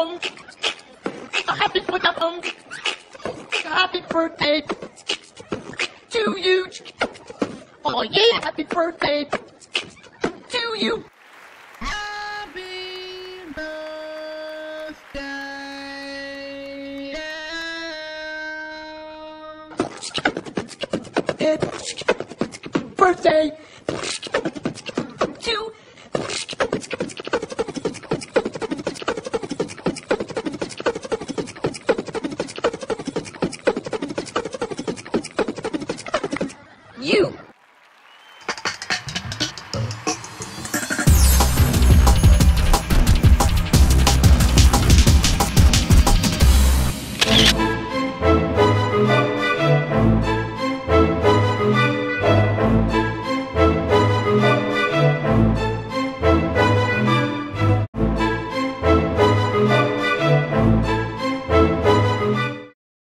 Happy birthday. Happy birthday to you. Oh yeah, happy birthday to you. Happy birthday. Birthday You